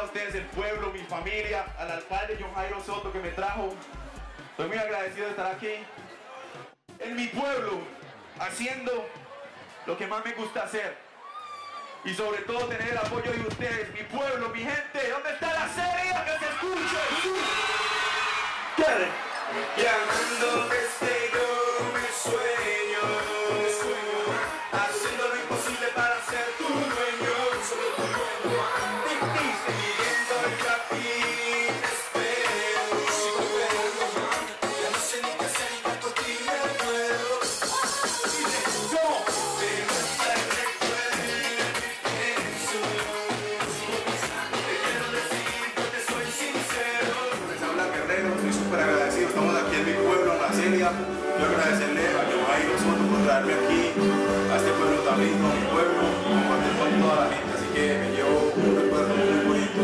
A ustedes, el pueblo, mi familia, al alcalde John Jairo Soto que me trajo. Estoy muy agradecido de estar aquí. En mi pueblo, haciendo lo que más me gusta hacer. Y sobre todo tener el apoyo de ustedes, mi pueblo, mi gente. ¿Dónde está la serie? Que se escuche. ¿Qué? Llamando desde yo mi sueño, haciendo lo imposible para ser tu dueño, solo tu dueño. Quiero agradecerle a John Jairo Soto por traerme aquí, a este pueblo tan lindo, a mi pueblo, compartir con toda la gente. Así que me llevo un recuerdo muy bonito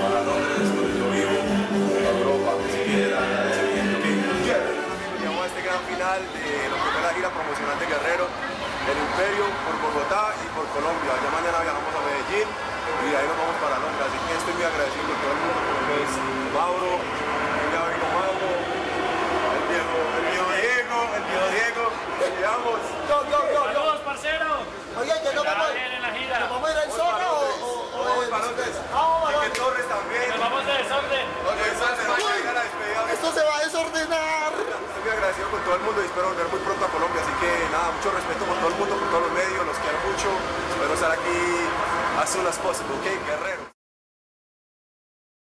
para Londres, donde yo vivo, a Europa. Así que el agradecimiento que quiero. Llegamos a este gran final de lo que fue la gira promocional de Guerrero, el Imperio por Bogotá y por Colombia. Ya mañana viajamos a Medellín y de ahí nos vamos para Londres. Así que estoy muy agradecido con todo el mundo, como es Mauro, que no vamos, la gira. ¿nos vamos a ir en zona o, o, Vamos? Vamos Londres. Torres también. Nos vamos de desorden. A a. Esto se va a desordenar. Estoy muy agradecido con todo el mundo y espero volver muy pronto a Colombia. Así que nada, mucho respeto por todo el mundo, por todos los medios, los quiero mucho. Espero estar aquí as soon as possible, ¿ok? Guerrero.